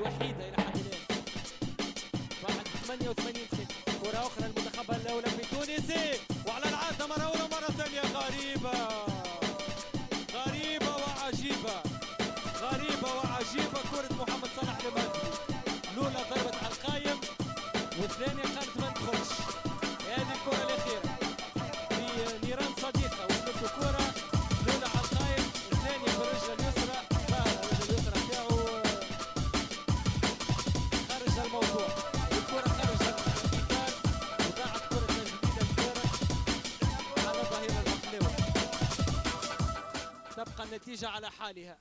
الوحيدة إلى حد الآن. بعد 88 ثانية كره أخرى المنتخب الاولمبي التونسي وعلى العاده مره اولى مرة ثانية. غريبة. غريبة وعجيبة. غريبة وعجيبة. كرة محمد صلاح المهدي الاولى ضربت على القايم. والثانيه قالت ما ندخلش تبقى النتيجة على حالها.